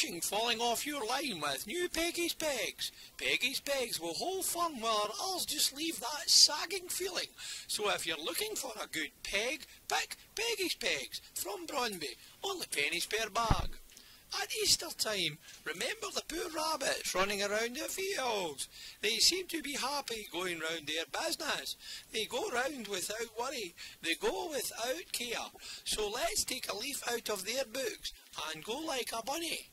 falling off your line with new Peggy's pegs. Peggy's pegs will hold firm while ours just leave that sagging feeling. So if you're looking for a good peg, pick Peggy's pegs from Brøndby, only pennies per bag. At Easter time, remember the poor rabbits running around the fields. They seem to be happy going round their business. They go round without worry. They go without care. So let's take a leaf out of their books and go like a bunny.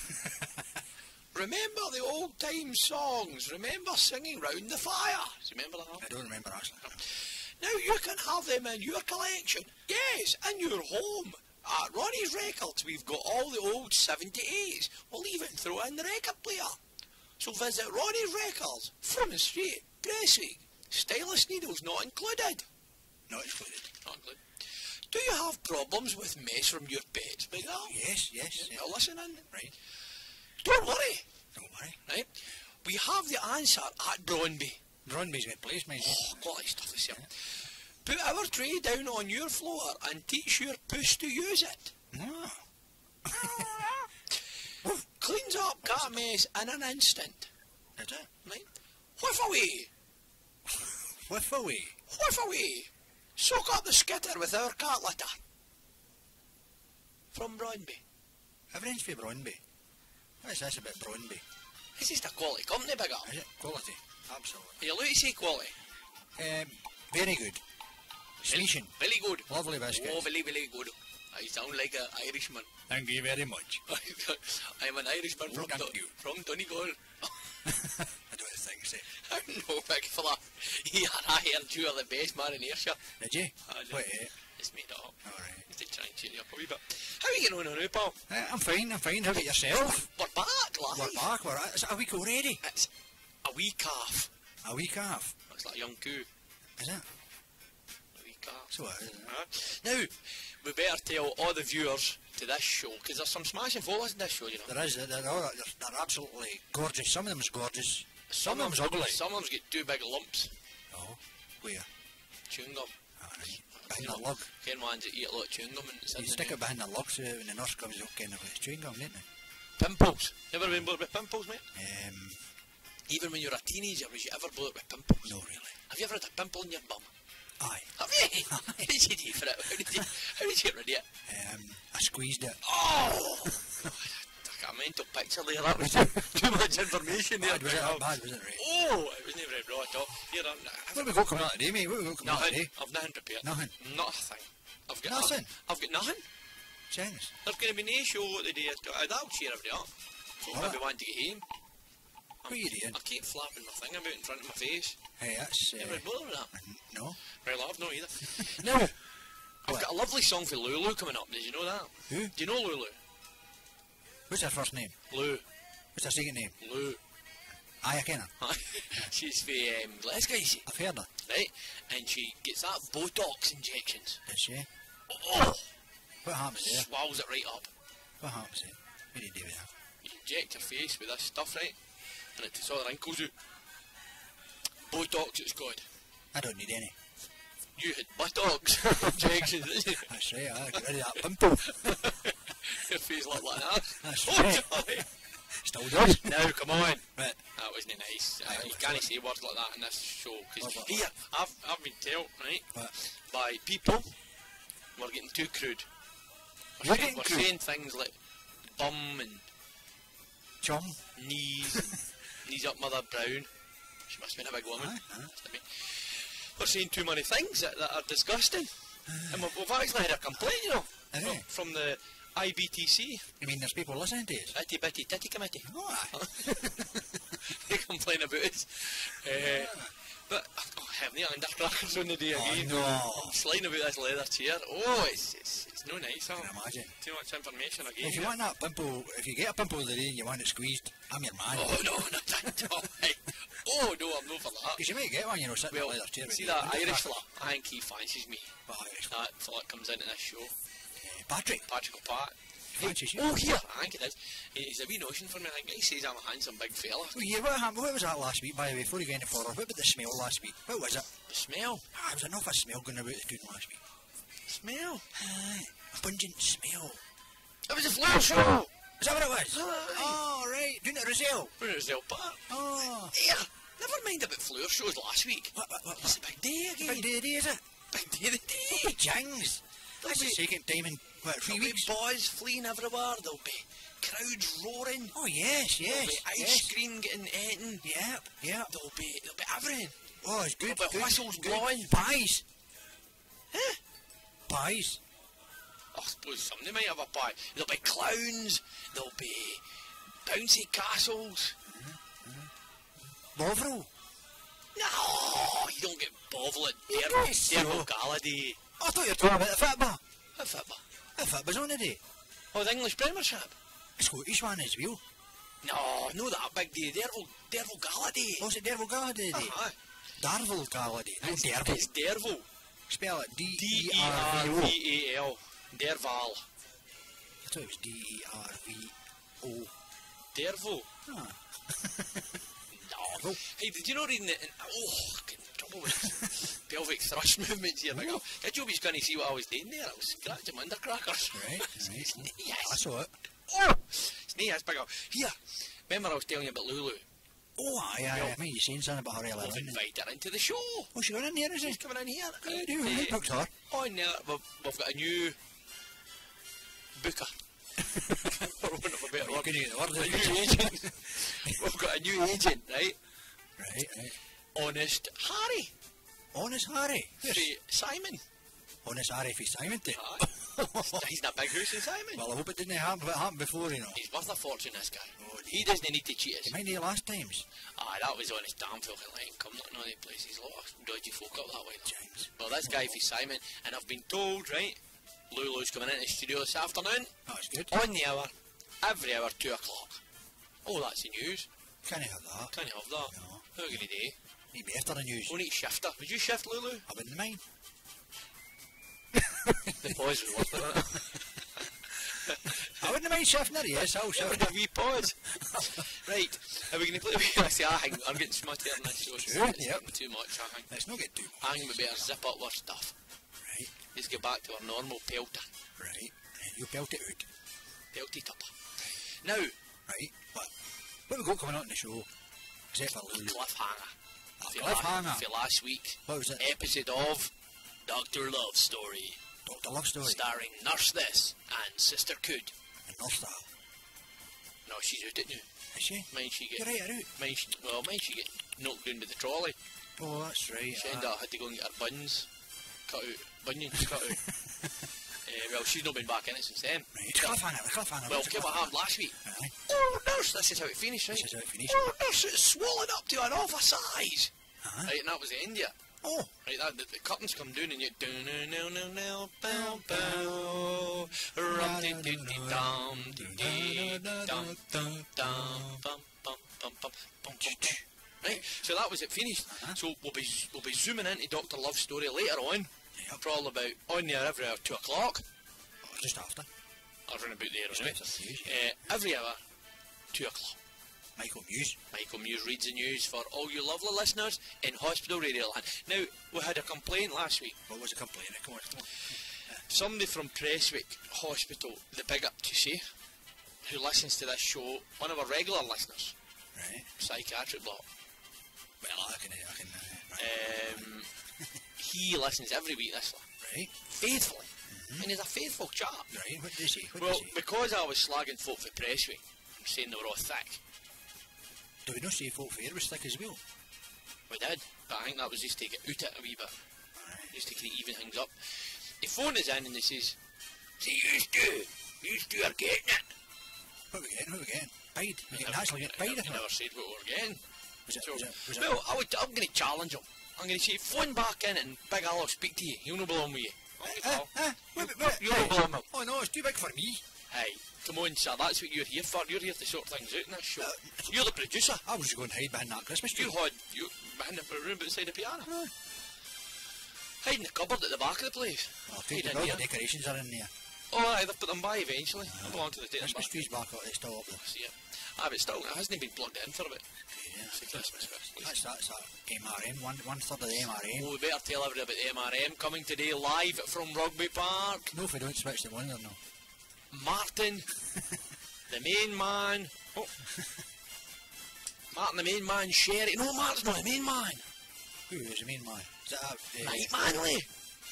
remember the old time songs. Remember singing round the fire. Do you remember that? I don't remember actually. Now you can have them in your collection. Yes, in your home. At Ronnie's Records, we've got all the old 78s. We'll even throw in the record player. So visit Ronnie's Records, Front Street, Prestwick. Stylus needles not included. Not excluded. Not included. Do you have problems with mess from your pets, Big Al? Yes, yes. You're listening? Right. Don't worry, Don't worry. right? We have the answer at Brøndby. Brøndby's a good place, mate. Oh, quality stuff this here. Put our tray down on your floor and teach your puss to use it. Oh. Cleans up cat mess in an instant. Is it? Right? Whiff away, Whiff away. whiff away. Soak up the skitter with our cat litter. From Brøndby. Everything's for Brøndby. What's this about Brøndby? This is the quality company, big up. Is it? Quality. Absolutely. Are you to say quality? Um, very good. Station. Very good. Lovely biscuits. Oh, very, very good. I sound like an Irishman. Thank you very much. I'm an Irishman from, Thank Dun- you. from Donegal. I don't think so. I know, big fella. Yeah, I heard you are the best man in Ayrshire. Did you? I know. What, eh? It's made up. Alright. Just to try and cheer you up a wee bit. How are you getting on now, pal? Uh, I'm fine, I'm fine. How about yourself? We're back, live. We're back. We're at, is it a week already? It's a wee calf. A week half. Looks like a young coo. Is it? A wee calf. So it is. it? Now, we better tell all the viewers to this show, because there's some smashing fellas in this show, you know. There is. They're, they're, all- they're, they're absolutely gorgeous. Some of them's gorgeous. Some of them's ugly. Some of them's get two big lumps. Oh, where? Chewing gum. Alright. Behind the lug. Ken ones that eat a lot of chewing gum and it's You stick it behind the lug so when the nurse comes, they'll kind of it's chewing gum, didn't they? Pimples. You ever been blown with pimples, mate? Um, Even when you're a teenager, was you ever blown with pimples? no, really. Have you ever had a pimple in your bum? Aye. Have you? How did you do for it? How did you, how did you get rid of it? Um, I squeezed it. Oh! A mental picture there. That was too, much information there. Bad, was it? Bad, was it, right? Oh, it wasn't very raw at all. Here, I'm, What have we got coming out today, mate? What have we got coming out nothing. today? I've nothing prepared. Nothing. Not a thing. I've got Nothing? I've got nothing. Chance. There's going to be no show today. That'll cheer everybody up. So What? maybe want to get home. What are you doing? I keep flapping my thing about in front of my face. Hey, that's... Never Uh, bother with that. no. Well, I've not either. now, I've got a lovely song for Lulu coming up. Did you know that? Who? Do you know Lulu? What's her first name? Blue. What's her second name? Blue. Aye, I ken her. She's the um, Glasgow, you see, I've heard her. right? And she gets that Botox injections. Did she? Oh, What happens there? swells it right up. What happens there? What do you do with that? You inject your face with this stuff, right? And it takes all the wrinkles out. Botox, it's good. I don't need any. You had buttocks injections, didn't you? That's right, I got rid of that pimple. Face looked like that. That's Oh, right. Still does. now, come on. Right. That wasn't nice. Uh, you can't say words like that in this show. Because here, I've, I've been told, right, What? by people, we're getting too crude. We're, You're saying, we're crude? saying things like bum and Chum. knees, knees up Mother Brown. She must have been a big woman. Aye, aye. Must have been. We're saying too many things that, that are disgusting. and we've, we've actually had a complaint, you know, from, from the IBTC, You mean there's people listening to us? Itty Bitty Titty Committee. Oh, they complain about us. Uh, but, oh, have the undercrackers on the day Oh, again. no. I'm sliding about this leather chair. Oh, it's, it's, it's no nice. I can imagine. Too much information again. If you want that pimple, if you get a pimple of the day and you want it squeezed, I'm your man. Oh, no, not that. Oh, hey. oh, no, I'm not for that. Because you might get one, you know, sitting Well, in a leather chair. see that. Irish fella? I think he fancies me. What Irish? That fella comes into this show. Patrick. Patrick O'Pat. You? Oh, here. I think it is. He's a wee notion for me. I think he says I'm a handsome big fella. Oh, yeah, what, happened, what was that last week, by the way, before you get any further? What about the smell last week? What was it? The smell. Ah, there was enough of a smell going about the food last week. Smell. Aye, a pungent smell. It was a flower show. Is that what it was? Aye. Oh, right. Doing it at Rozelle. We're in Rozelle Park. Oh. Here, never mind about Fleur shows last week. What, what, what, It's a big day again. Big day is it? Big day of the day. Hey, Jings. That's the second time in, what, three There'll weeks? be boys fleeing everywhere. There'll be crowds roaring. Oh, yes, There'll yes, be ice yes. cream getting eaten. Yep, yep. There'll be there'll be everything. Oh, it's good, There'll be good, whistles good. blowing. Pies. Huh? Pies. Oh, I suppose somebody might have a pie. There'll be clowns. There'll be bouncy castles. Mm-hmm, mm-hmm. Bovril. No, you don't get Bovril at Derval, guess Gala Day. I thought you were talking about the football. What football? The football's on today. Oh, the English Premiership. The Scottish one as well. No, no that big day. Derval, Derval Gala Day. What's it, Derval Gala Day? Uh-huh. Darvel Gala Day. No, It's, Derval. it's Derval. Spell it D-E-R-V-O. D-E-R-V-A-L. Derval. I thought it was D-E-R-V-O. Derval. Ah. No. Hey, did you know reading it? In, oh, I'm getting in trouble with pelvic thrust movements here. Like, oh, did you be going to see what I was doing there? I was scratching my undercrackers. Right, right. yes. I saw it. Oh, snake, that's big. up. Here, remember I was telling you about Lulu? Oh, aye, aye, Yo. aye. I mean, you saying something about her earlier. I've on. invited her into the show. Oh, she got in there, is She's she? coming in here. I do. Uh, Who booked her? on there, we've, we've got a new booker. For want of a better word. gonna get the word, A isn't new agent. we've got a new agent, right? Right, right. Honest Harry. Honest Harry. Yes. Simon. Honest Harry for Simon too. He's in a big house in Simon. Well, I hope it didn't happen, but it happened before, you know. He's worth a fortune, this guy. Oh, He doesn't need to cheat us. You mind the last times? Aye, that was on his damn fucking line. Come on the place. He's a lot of dodgy folk up that way. though. James. Well, this guy for Simon, and I've been told, right, Lulu's coming into the studio this afternoon, oh, That's good. on the hour, every hour, 2 o'clock. Oh, that's the news. Can't have that. Can't have that. No. How can you do? Need better than. We need shifter. Would you shift Lulu? I wouldn't mind. The boys would worth it. I wouldn't mind shifting her, yes, I'll shift with a wee pause. right, are we going to play wee... I see, I think I'm getting smutty on this show. Sure, it's yep. too much, I think. Let's not get too I think we better zip up our stuff. Right, Let's get back to our normal pelter. right. You belt it out. Pelty tupper. Now, Right, what? What we got coming on in the show? Except for Lulu. cliffhanger. For la-. For last week, What was it? episode of Doctor Love Story, Doctor Love Story. starring Nurse This and Sister Could. And North Star. No, she's out it now. Is she? Mind she You're get, right, out. mind she, well, mind she get knocked down by the trolley. Oh, that's right. She ended up had to go and get her buns cut out, bunions cut out. uh, well, she's not been back in it since then. Right, cliffhanger, cliffhanger. Well, get what happened last week. Aye. Oh, nurse, this is how it finished, right? This is how it finished. Oh, nurse, it's swollen up to an awful Uh-huh. Right, and that was the end of it. Oh, Right, that, the, the curtains come down and you do no no no no bow bow rum dee dee dee dum dee dum dum dum bum bum bum bum bum. Right, so that was it finished. Uh-huh. So we'll be we'll be zooming into Doctor Love's story later on. Yep. Probably about on there every hour two o'clock. oh, just after. I'll run about there, right? after the news. Uh, every hour, two o'clock. Michael Muse. Michael Muse reads the news for all you lovely listeners in Hospital Radio Land. Now, we had a complaint last week. What was the complaint? Come on, come on. Somebody from Prestwick Hospital, the big up to say, who listens to this show, one of our regular listeners, Right. psychiatric block, Well, I can, I can, uh, um, he listens every week this one, right. faithfully. And he's a faithful chap. Right, what did he? What Well, did he because I was slagging folk for Prestwick, I'm saying they were all thick, Do we not say folk fair was thick as well? we did, but I think that was just to get out it a wee bit. Just to kind of even things up. The phone is in and it says, See, you two, you two are getting it. What we getting? What we getting? Bide. We Never- actually get bide, I never, thought. never said what we were getting. Was it, So, was it, was it? well, I would, I'm going to challenge him. I'm going to say, phone back in and Big Al will speak to you. He'll no belong with you. Uh, uh, wait, wait, wait. You're no belong with Oh no, it's too big for me. Hey, come on, sir. That's what you're here for. You're here to sort things out in this show. Uh, you're the producer. I was just going to hide behind that Christmas tree. You had you behind the room beside the piano. Aye. Hide in the cupboard at the back of the place. I'll take it. All the decorations are in there. Oh, aye, they've put them by eventually. I belong to the date. Christmas tree's back up. It's still up there. See it. Ah, but still, it hasn't been plugged in for a bit. Yeah. It's a Christmas festival. That's that's that MRM. One one third of the MRM. Oh, we better tell everybody about the MRM coming today live from Rugby Park. No, if we don't switch the one, or no. Martin the main man. Oh. Martin, the main man, Sherry. No, Martin's not the main man. Who is the main man? Is that uh, Mike Manley.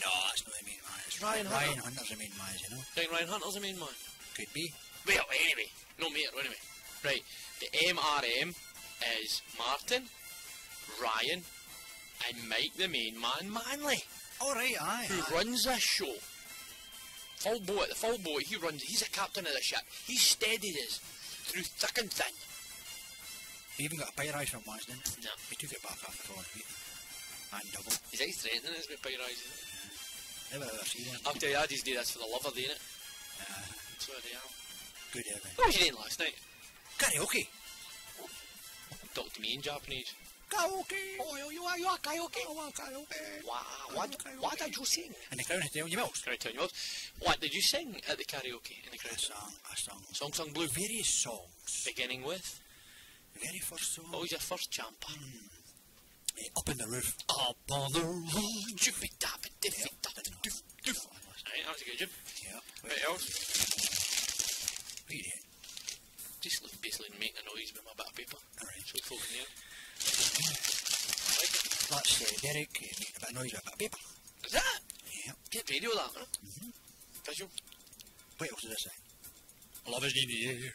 No, that's not the main man. It's Ryan Hunter. Ryan Hunter's the main man, you know. Think Ryan Hunter's the main man. Could be. Well, anyway, no matter, anyway. Right, the MRM is Martin, Ryan, and Mike, the main man, Manley, All right, aye. who aye. runs this show. Full boat, the full boat, he runs, he's a captain of the ship. He steadied us through thick and thin. He even got a pie rise from once, didn't he? No. He took it back after feet. And double. He's like threatening us with pie rises. Never ever seen it. I'll tell you, I just do this for the love of doing it. Uh, That's what they are. good evening. What was you doing last night? Karaoke. Talk to me in Japanese. Karaoke. Oh, you, you are, you are karaoke. Oh, well, karaoke. Wow, what, what did you sing? And the crown is down your mouth. Can I tell you what? What did you sing at the karaoke in the I crowd? sang, I sang Song Sung Blue. various songs. Beginning with, Very first song. what was your first champer? Eh, up in the roof. Up on the roof, jiffy tap, diffy tap, doof, doof. Right, that was a good job. Yeah. What else? What are? Just like basically make a noise with my bit of paper. Alright. So folk can hear. Like it. That's uh, Derek making a bit of noise with a bit of paper. Is that? Yeah. Get video that, huh? Visual. What else does this say? Love is in the air.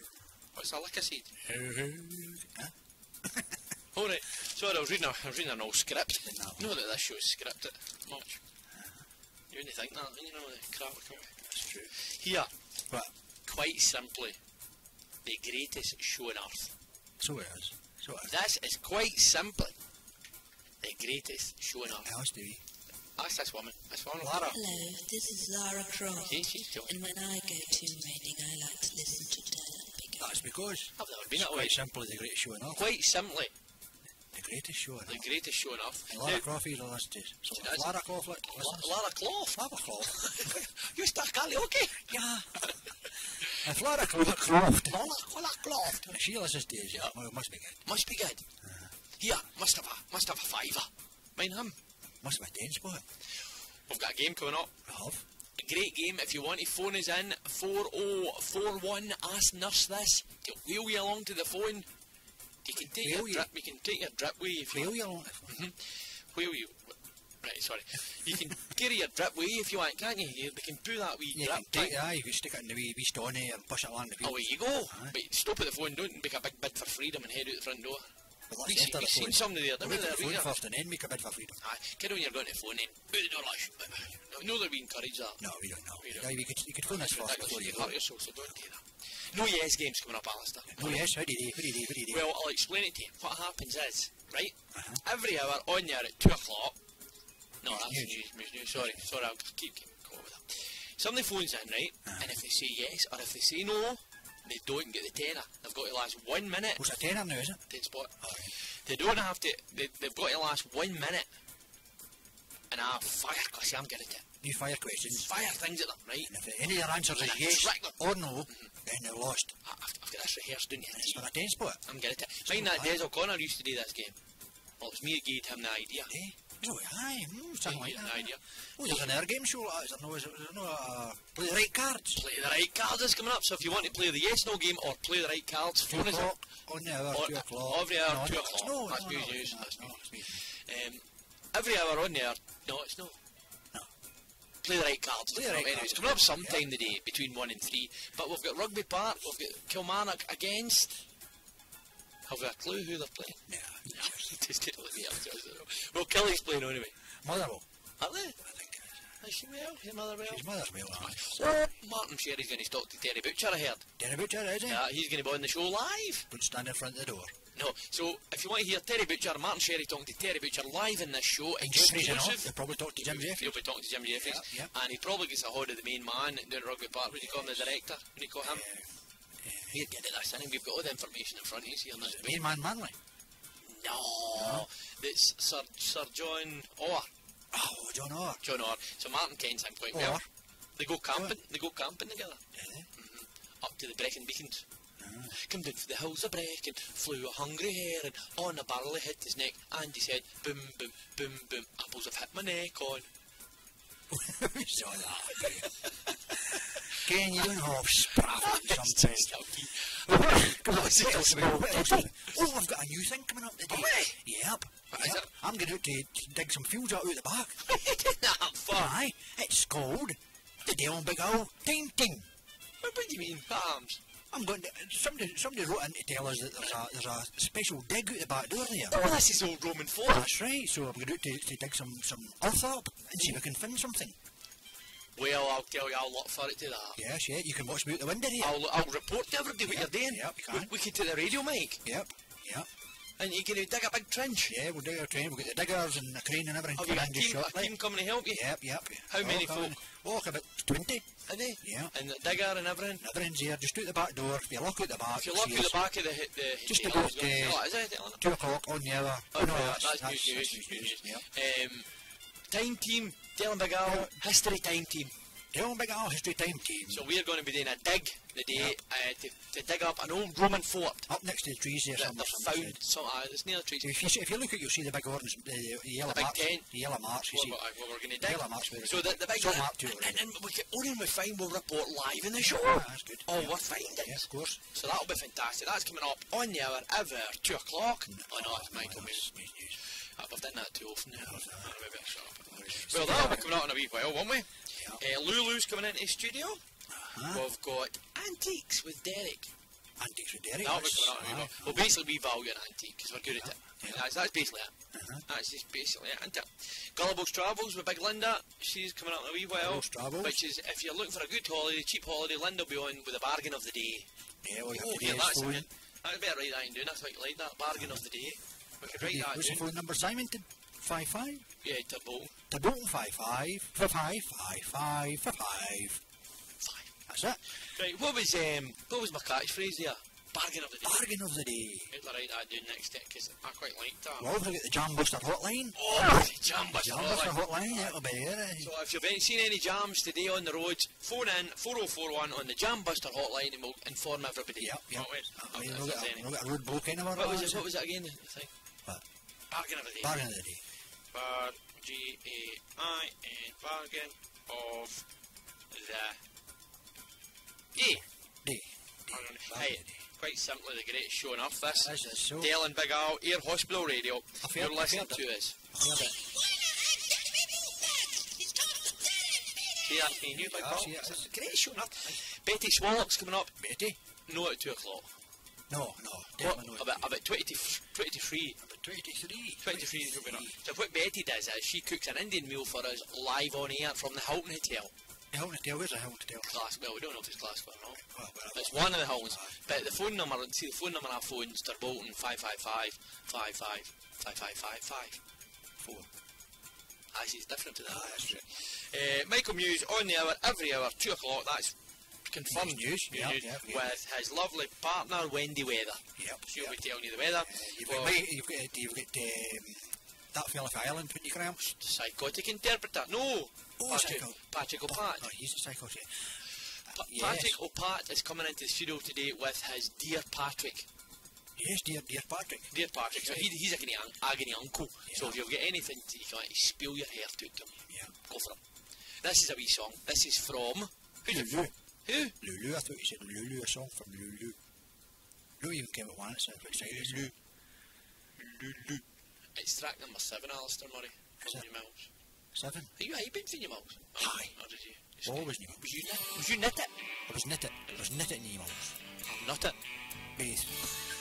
What's that like I said? Huh? Alright, sorry, I was reading a, I was reading an old script. Know. That this show is scripted much. You wouldn't think that, you know, the crap. That's true. Here, What? quite simply, the greatest show on earth. So it is. So. This is quite simply the greatest show on It earth. has to be. Ask this woman. This woman. Lara. Hello, this is Lara Croft. See, she's talking. And when I go to raiding, I like to listen to Dan Biggin. That's because I've never been that way. quite simply the greatest show on earth. Quite simply, The greatest show on the greatest show on earth. And Lara Now, Croft is a list to. So She if does. Lara Croft li- La- listens. Lara Clough. Lara Croft. you start karaoke. Yeah. if Lara Croft, Croft Lara, Lara Clough. if she listens to us, Yeah. well, it must be good. Must be good. Uh-huh. Here, must have a, must have a fiver. Mind him. Must have a ten spot. We've got a game coming up. We have. A great game. If you want to phone us in, 4041 Ask Nurse This. To wheel you along to the phone. You can take Wheel your you? drip. You can take your drip you if you Wheel you along. Mm-hmm. Wheel you. Right, sorry. You can carry your drip you if you want, can't you? you they can pull that wee You drip. can take it, aye, you can stick it in the wee, wee stony eh, and push it along the oh, Away wheel. you go. Aye. But stop at the phone. Don't make a big bid for freedom and head out the front door. But We that's after we the seen phone. somebody there. Make Didn't the we? phone first and then make a bid for freedom. Aye, kid when you're going to phone in. Out the door, lash. Uh, no, that we encourage that. No, we don't know. We don't. Yeah, you could, you could phone us first before you You go. hurt yourself, so don't do that. No yes games coming up, Alistair. Oh yes, how did he, how did he, how did he? Well, I'll explain it to you. What happens is, right, Uh-huh. every hour on there at 2 o'clock, no, that's News. news, news, news, sorry, sorry, I'll keep, keep going with that. Somebody phones in, right, Uh-huh. and if they say yes or if they say no, they don't get the tenner. They've got to last one minute, What's a tenner now, is it? ten spot. Alright. They don't have to, they, they've got to last one minute. And I fire, because I'm getting it. New fire questions. Fire things at them, right? And if any of their answers is yes or no, then they're lost. I- I've, I've got this rehearsed, don't you? And it's for a ten spot. I'm at it. Mind that. Des O'Connor used to do this game. Well, it was me that gave him the idea. Eh? No, aye, mm, something like that. idea. Oh, there's another game show like that. Is there no, no uh, play the right cards? Play the right cards is coming up, so if you want to play the yes no game or play the right cards, phone us up. on the hour, Or- two o'clock. every hour, no, two no, o'clock. No, That's no, no, no, that's no, good it's good. Um, every hour on there, no, it's no. Play the right cards. Play the right Anyway. It's coming up sometime today between 1 and 3. But we've got Rugby Park, we've got Kilmarnock against. Have we a clue who they're playing? Yeah. No, just let me answer. Well, Kelly's playing anyway. Motherwell, Are they? I think is. Is she well? Your mother well? His mother's well, aye. So, Martin Sherry's going to talk to Terry Butcher, I heard. Derry Butcher, is he? Yeah, he's going to be on the show live. Don't stand in front of the door. No, so if you want to hear Terry Butcher, Martin Sherry talking to Terry Butcher live in this show, And Jeffries and all. exclusive. They'll probably talk to Jim He'll be talking to Jim Jeffries, Yeah, and he probably gets a hold of the main man down at Rugby Park. What do you call him, the director? What do you call him? He'd get it this in. We've got all the information in front of us here. Now. Main man Manley. No, it's Sir Sir John Orr. Oh, John Orr. John Orr. So Martin kens him quite Orr. well. They go camping. They go camping together. Did they? Mm-hmm. up to the Brecon Beacons. Come down for the hills of Brecon, flew a hungry heron, on a barrel he hit his neck, and he said, boom, boom, boom, boom, apples have hit my neck on. Saw that? Ken, you don't have sometimes. Come on, What's it tell us else about- about what else today? is it? Oh, I've got a new thing coming up today. Oh? Yep. What yep. I'm going out to dig some fields out at the back. Nah, oh, fuck. Aye, it's called the Dale Big Owl Team. What, what do you mean, farms? I'm going to, somebody, somebody wrote in to tell us that there's a, there's a special dig out the back door there. Oh, this is old Roman fort. That's right, so I'm going out to, to dig some, some earth up and see if I can find something. Well, I'll tell you, I'll look for it to that. Yes, yeah, you can watch me out the window here. I'll, I'll report to everybody what Yep, you're doing. yep, you we, can. we could take the radio mic Yep, yep. And you can dig a big trench. Yeah, we'll dig a trench. We'll get the diggers and the crane and everything Have you got a team, a team coming to help you? Yep, yep. How All many coming. folk? Oh, about 20. Are they? Yeah. And the digger and everything. Everything's here, just out the back door. If you look out the back, If you see at the back of the the Just the about, house, you'll see- uh, oh, is it? Eleanor? Two o'clock on the hour. Oh, no, that's, that's, that's, news, that's news, news. news. Yep. Um, time team, Dell and Big Al, history time team. And Big Al History Time Team. So we're going to be doing a dig the day uh, to, to dig up an old Roman fort Up next to the trees there somewhere. they found. Some, uh, it's near the trees. If you, see- if you look at it, you'll see the big orange, the, the yellow The marks. tent. The yellow marks, you see. What, what we're going to The dig. yellow marks where So the, the big It's all marked too, and, and, and we can, only we find we'll report live in the show. Ah, that's good. Oh, Yeah. we're finding. Yes, of course. So that'll be fantastic. That's coming up on the hour ever two o'clock. Oh no, it's Michael Muse. News, news, news. Uh, We've done that too often now. Oh, Uh, maybe I shut up. Well, that'll be coming out in a wee while, won't we? Yeah. Uh, Lulu's coming into the studio. Uh-huh. We've got Antiques with Derek. Antiques with Derek. That'll be coming out in a wee. Well, basically, we value an antique because we're good at it. Yeah. That's, that's basically it. Uh-huh. That's just basically it, isn't it? Gullible's Travels with Big Linda. She's coming out in a wee while. Gullible's Travels. Which is, if you're looking for a good holiday, cheap holiday, Linda will be on with a bargain of the day. Yeah, well, you Oh, yeah, that's phone. it. I better write that in down. That's what you like, that bargain of the day. We could write that What's the phone number, Simon? Five five. Yeah, to Bolton. To Bolton five five five five five five five five. Five. That's it. Right, what was um, what was my catchphrase there? Bargain of the day. Bargain of the day. I'll write that down next to because I quite like that. Well, we've got the Jam Buster hotline. Oh, jam buster. Jam Buster hotline, that'll be there. So if you've seen any jams today on the roads, phone in 4041 on the Jam Buster hotline and we'll inform everybody. Yep, yep. What was, I oh, mean, we've there's got, a- we've got a roadblock in what was it? What was it again? The thing? What? Bargain of the day. Bargain of the day. Bar G A I N bargain of the day. Day. Hey, day. quite simply the great show on earth. This. This is so. Dell and Big Al, Ayr Hospital Radio. I've You're listening to us. See that can you, Big Al? see it. It's a great show on earth. Betty Swallop's coming up. Betty? No at 2 o'clock. No, no. What, not. about, about 20 to, 23. About 23. 23 is coming up. So what Betty does is she cooks an Indian meal for us live on air from the Hilton Hotel. The Hilton Hotel, where's the Hilton Hotel? Class, well, we don't know if it's classical or not. Oh, well, It's one of the Hiltons. But the phone number, see the phone number on our phones, they're Bolton 555 55 5555. four. Actually, it's different to that. Ah, that's right. Uh, Michael Muse on the hour, every hour, 2 o'clock, that's confirmed News, yeah, news, yeah, yeah. with his lovely partner, Wendy Weather. Yep. She'll yep. be telling you the weather. Uh, you've Well, got, you've got, you've got um, that fella from Ireland, 20 grams. psychotic interpreter. No! Oh, Patrick. Patrick O'Pat. Oh, he's a psycho, yeah. Pa- yes. Patrick O'Pat is coming into the studio today with his dear Patrick. Yes, dear, dear Patrick. Dear Patrick. So he, he's of an- agony uncle. So if you've got anything to, you can like, spill your hair to him, Yeah. go for it. This is a wee song. This is from. Who's it from? Hø, løvløgerfø, så du løvløger Lulu for løvlø. Løv i kan være så for eksempel. Lulu, lø, lø. Extract number seven, Alistair Murray, from your. Seven? Are you hyping for your mouth? Hi. Or did you? Always your. Was you knit? Was you knit it? I was knit it. I was knit it in your mouth. Not it. Base.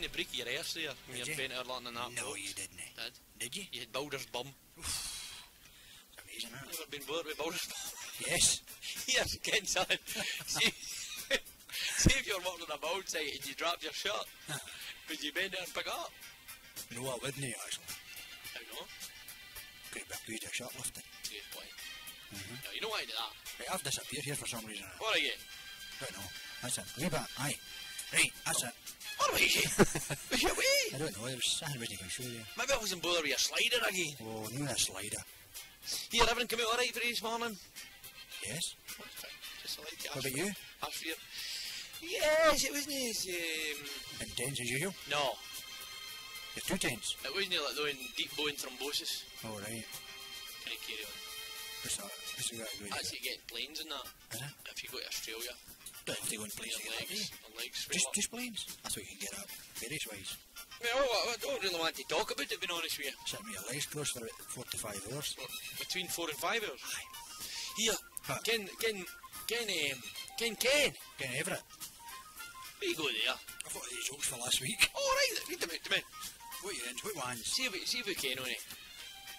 The break of your arse there when you're you? painting or in that No, box. you didn't. Did. Did you? You had builder's bum. Amazing, isn't it? Never been bored with builder's bum. Yes. Here, again, son. see, see if you're walking on a boat site and you drop your shirt. Would you bend down and pick it up? No, I wouldn't, actually. I don't know. Could have accused of shoplifting. Good point. Mhm. No, you don't want to do that. Right, I've disappeared here for some reason. What are you? don't know. That's it. Way back. Aye. Right, that's it. What are you? Where's your way? I don't know. There was something I can show you. Maybe I wasn't bothered with your slider again. Oh, no, that slider. Here, everything come out alright for you this morning? Yes. Just like to What about you? Ask for you. Yes, it wasn't as, um, Intense as usual. no, You're too tense. it wasn't like doing deep bone thrombosis. All right. Can I carry on? What's that? What's that? Good? Actually, get planes in that. It? If you go to Australia, Don't have to go in places your legs, your legs Just, just planes. I thought you can get up various ways. Well, I don't really want to talk about it, being honest with you. Sit with your legs crossed for about 45 hours. Between four and five hours. Aye. Here, Huh. Ken, Ken, Ken, um, Ken, Ken. Ken Everett. You go there? I thought these jokes for last week. All right, read them out to me. What you in? What ones? See if we, see if we can on it.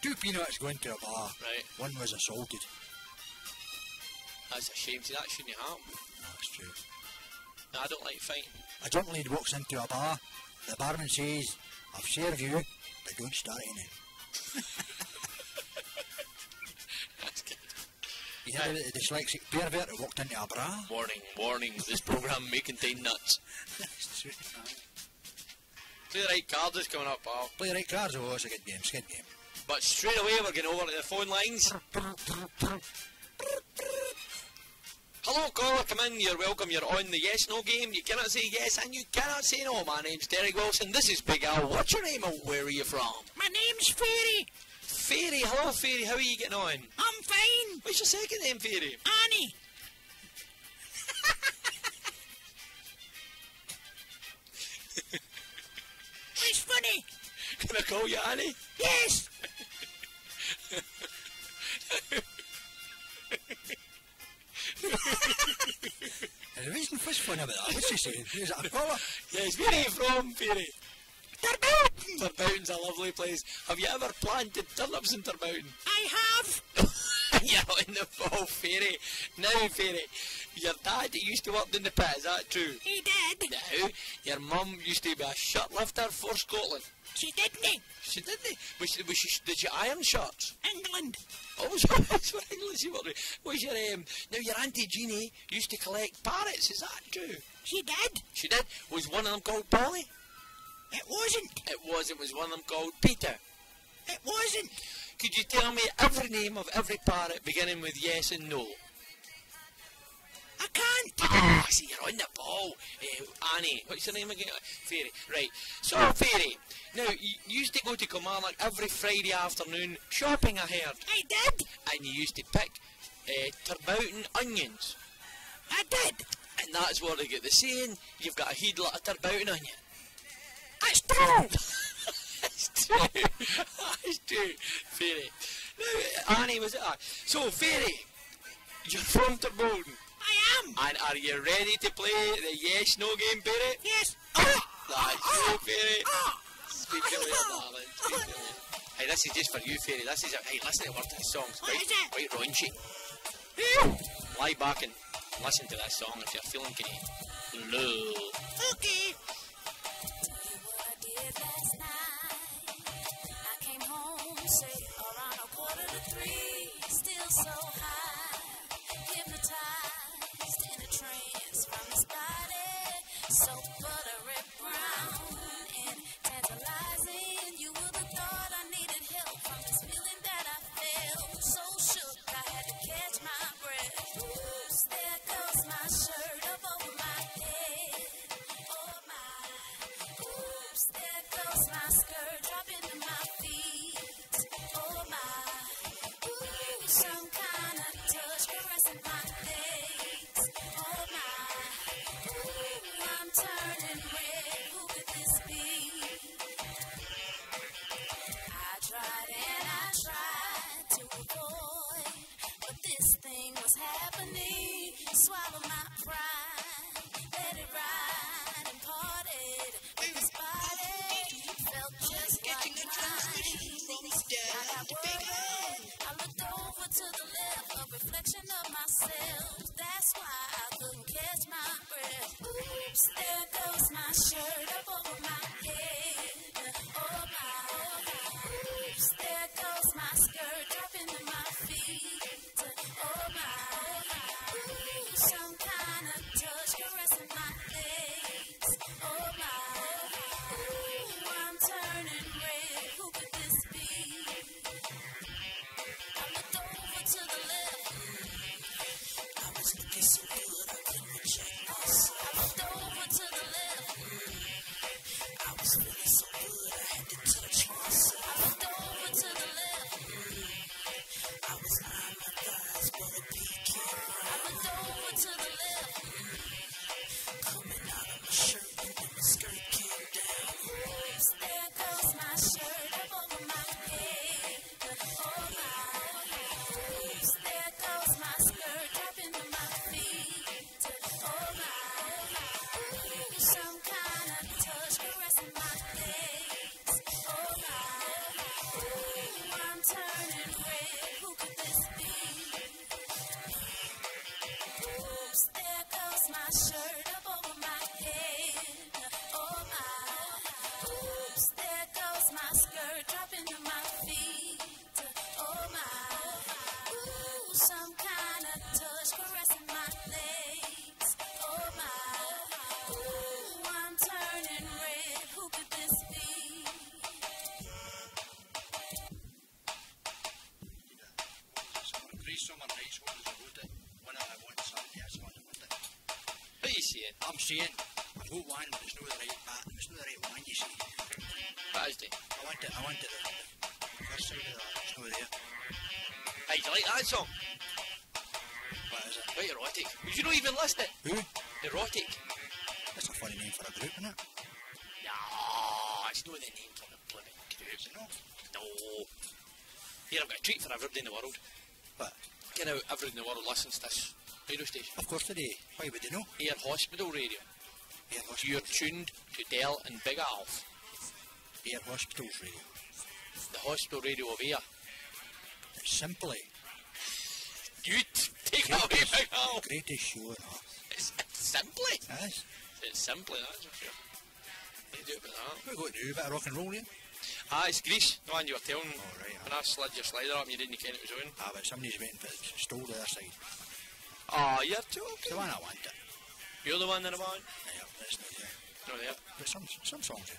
Two peanuts going to a bar. Right, One was assaulted. That's a shame. See, that shouldn't happen. That's true. No, I don't like fighting. A drunk lady walks into a bar. The barman says, I've served you, but don't start any. That's good. You heard about the dyslexic pervert who walked into a bra? Warning, warning, this program may contain nuts. That's true. Play the right card is coming up, pal. Play the right cards, oh, it's a good game, it's a good game. But straight away we're getting over to the phone lines. Hello, caller, come in, you're welcome, you're on the yes no game. You cannot say yes and you cannot say no. My name's Derek Wilson, this is Big Al. What's your name and where are you from? My name's Fairy. Fairy, hello Fairy, how are you getting on? I'm fine. What's your second name, Fairy? Annie. it's funny. Can I call you Annie? Yes. The reason what's funny about that, what's he saying? Is it a? Yes, where are you from, Fairy? Turbout. Tarbolton's a lovely place. Have you ever planted turnips in Tarbolton? I have. You're in the ball, Fairy. Now, Fairy, your dad used to work in the pit, is that true? He did. Now, your mum used to be a shirt lifter for Scotland. She didn't. She didn't. Was she, was she, did she iron shirts? England. Oh, was that's what English doing. Was your, um, now your Auntie Jeannie used to collect parrots, is that true? She did. She did. Was one of them called Polly? It wasn't. It was. It was one of them called Peter. It wasn't. Could you tell me every name of every parrot beginning with yes and no? I can't. Ah, see, you're on the ball. Uh, Annie, what's your name again? Fairy. Right. So, Fairy, now, you used to go to Kilmarnock every Friday afternoon shopping, I heard. I did. And you used to pick uh, Tarbolton onions. I did. And that's what they get the saying, you've got a heed lot of Tarbolton you. That's true. That's true. That's true, Fairy. Now, Annie was it? So, Fairy, you're from Tarbolton. Am. And are you ready to play the yes no game, Fairy? Yes. That's you, Fairy. Ah. Speak to me, darling. Speak to me. Hey, this is just for you, Fairy. This is a, hey, listen to the words of the song. It's What quite, is it? quite raunchy. Lie back and listen to that song if you're feeling kind of low. Okay. Saying? Saying, I've one, but it's not uh, the right bat. It's not the right one, you see. What is it? I want it, I want it. The first side of that, it's not there. Hey, do you like that song? What is it? Quite erotic. Would you not even list it? Who? Erotic. That's a funny name for a group, isn't it? No, it's not the name for the blooming group. Not? No. Here, I've got a treat for everybody in the world. What? You know, everybody in the world listens to this radio station. Of course they do. Why would they know? Ayr Hospital Radio. Ayr You're Hospitals. tuned to Dell and Big Alf, Ayr Hospitals Radio. the hospital radio of Ayr. It's simply You take it away, Big Alf. greatest show on earth. It's, it's simply. Yes. It's simply, that's for sure. You do it with that. What are we going to do? A bit of rock and roll, Ian? Ah, it's Grease, the one you were telling. All right, When I slid your slider up and you didn't ken it was on. Ah, but somebody's waiting for it stole the other side. Ah, you're It's joking. the one I want it. You're the one that I want? Yeah, that's not there. No, there. But some, some songs. yeah.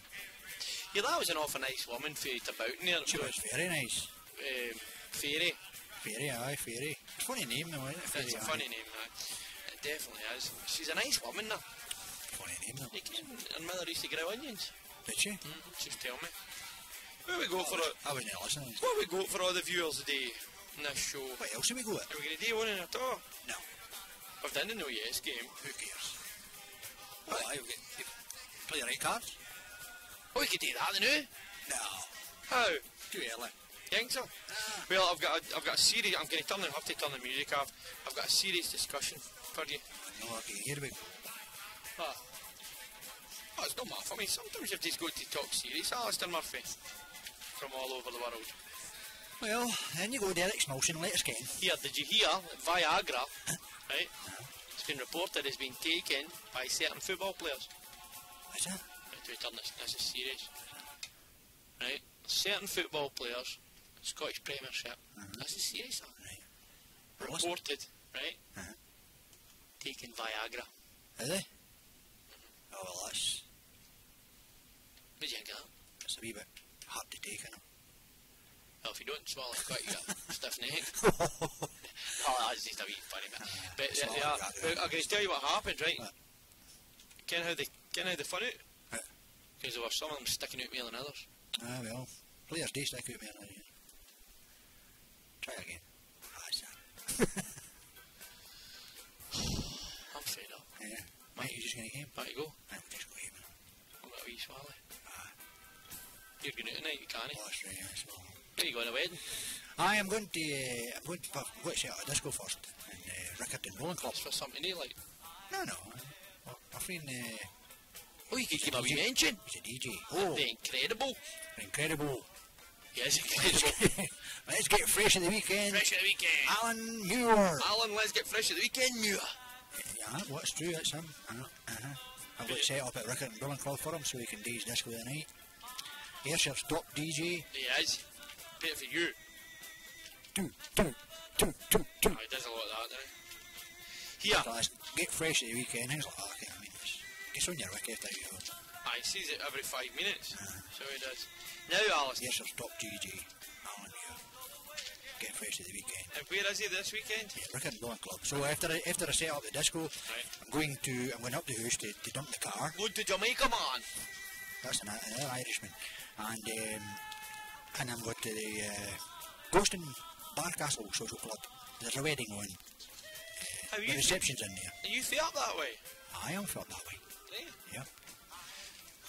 Yeah, that was an awful nice woman for you to bout in there. She was very nice. Um, Fairy. Fairy, aye, Fairy. It's a funny name, though, isn't it? Fairy, It's a aye. funny name, man. It definitely is. She's a nice woman, though. Funny name, though. You can, her mother used to grow onions. Did she? Mm, just tell me. Where we go for a, I wasn't listening. where we go for all the viewers today in this show? What else have we got? Are we going to do one in at all? No. I've done the no yes game. Who cares? Oh, aye, we get, play the right cards? Oh, we could do that, then, No. How? Too early. You think so? Well, I've got a, I've got a serious. I'm going to turn. the- have to turn the music off. I've got a serious discussion for you. No, okay, here we go. Ah. Oh, it's not my for me. Sometimes you've just got to talk serious, Alistair Murphy, from all over the world. Well, then you go Derek Smolson, let us get in. Here, did you hear Viagra? Right, it's been reported has been taken by certain football players. Is that? Right, to return this, this is serious. Right, certain football players, Scottish Premiership. This is serious. Listen. Reported, right? Uh-huh. Taking Viagra. Is they? Oh, well, that's, What do you think of that? that's a wee bit hard to take, isn't it? Well, if you don't swallow it quick, you got a stiff neck. oh, that's just a wee funny bit. But uh, yeah, it, but. I'm going to tell you what happened, right? What? Ken how they ken how they found out? Because there were some of them sticking out more than others. Ah, well, players do stick out, man. Try again. Ah. I'm fed up. Yeah. Mate, you just going to game? Back you go. I'm just going to I've got a wee swallow. Ah. You're going out tonight, you can't. Oh, that's right, that's Where you going to wedding? I am going to, uh, I'm going to, I've got to a disco first. In uh, Riccarton Bowling Club. That's for something new, like. No, no. My, my friend, uh, Oh, you could give a wee mention. He's a DJ. Oh, incredible. incredible. Yes, incredible. Let's get fresh at the weekend. fresh at the weekend. Alan Muir. Alan, let's get fresh at the weekend, Muir. Yeah, what's true, that's him. Uh-huh. uh-huh. I've got it set up at Riccarton Bowling Club for him so he can do his disco the night. Ayrshire's top DJ. He is. Bit for you. Do, do, do, do, do. Oh, he does a lot of that, doesn't he? Here. Get fresh at the weekend. Things like that. okay, I mean, it's, it's on your you. Ah, he sees it every five minutes. So he does. Now, Alice, Ayrshire's top DJ. Alan Muir. Get fresh at the weekend. and where is he this weekend? Yeah, Riccarton Bowling Club. So after I, after I set up the disco, Right. I'm going to I'm going up the house to, to dump the car. Going to Jamaica, man. That's an, another Irishman. And um, and going to the uh, Galston Barcastle Social Club. There's a wedding on. How The reception's in there. Are you feel that way? I am felt that way. Yeah. Yeah.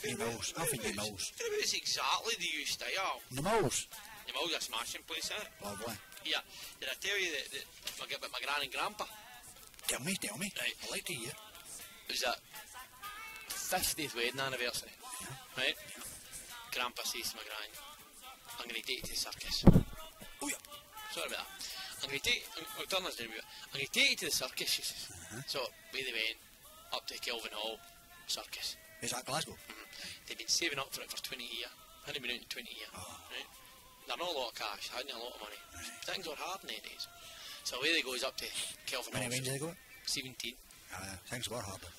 The Mills. I think the Mills. Whereabouts exactly do you stay at? The Mills. The Mills a smashing place, isn't it? Lovely. Yeah. Did I tell you that, that my, about my gran and grandpa? Tell me, tell me. Right. I like to hear. It was that 50th wedding anniversary. Right? Grandpa says to my gran, I'm going to take you to the circus. Oh yeah. Sorry about that. I'm going to take, I'm, I'll turn this down a bit. I'm going to take you to the circus, she says. So, we they went up to Kelvin Hall Circus. Is that Glasgow? They've been saving up for it for 20 years. Hadn't been out in 20 years. Right? They're not a lot of cash, hadn't a lot of money. Eh. Things are hard nowadays. So away they goes up to Kelvin Many Hall. wins did they go? 17. Ah, uh, things were harder.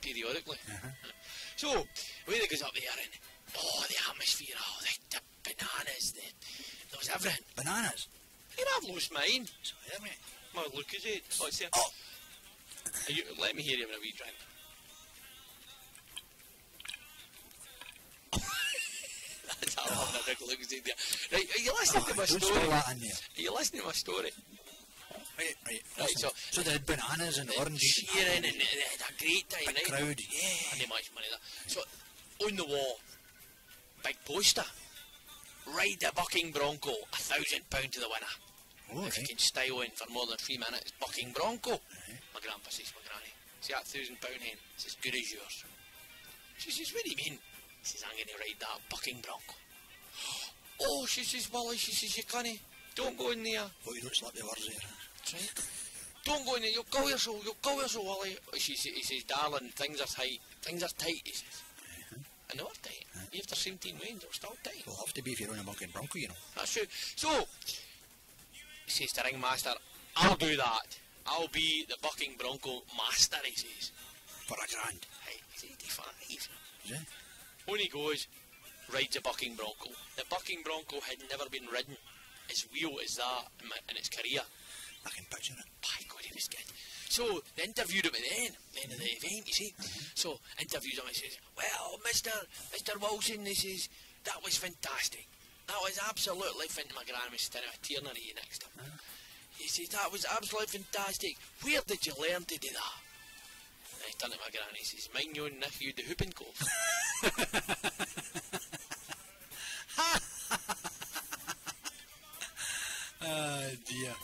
Periodically. Uh-huh. So, away they goes up there and, oh, the atmosphere, oh, the, the bananas, the, there was everything. Bananas. You I've lost mine. So, yeah, mate. My look is it. What's there? Oh. You, let me hear you have a wee drink. That's how I'm having a big look is it. Right, are you listening to my Oh, story? spill that in there. Are you listening to my story? Right, right. Right, so- so they had bananas and oranges. cheering and they had a great time, Big right? crowd. Yeah. And much money there. So, on the wall, big poster. Ride the bucking bronco, a thousand pound to the winner. Oh, if you can stay on for more than three minutes, bucking bronco. Uh-huh. My grandpa says, my granny, see that thousand pound hen? It's as good as yours. She says, what do you mean? He says, I'm going to ride that bucking bronco. Oh, she says, Willie, she says, you can't. Don't go in there. Oh, you don't slap the words there. Right. Don't go in there, you'll kill yourself, you'll kill yourself, Willie. She, he says, darling, things are tight. Things are tight, he says. Mm-hmm. And they were tight. After 17 wins, they were still tight. Will have to be if you're on a bucking bronco, you know. That's true. So, he says to Ringmaster, I'll do that. I'll be the bucking bronco master, he says. For a grand. Hey, he's 85. Is it? On he goes, rides a bucking bronco. The bucking bronco had never been ridden as wheel as that in, my, in its career. I can picture it. By God, he was good. So they interviewed him at the end, the end of the event, you see. So interviews him and says, Well, Mr. Mr. Wilson, this is that was fantastic. That was absolutely fantastic. My gran was standing with a tear in her eye next to him. He says, That was absolutely fantastic. Where did you learn to do that? And he turned to my gran and he says, Mind your nephew the hooping cough. Ah, dear.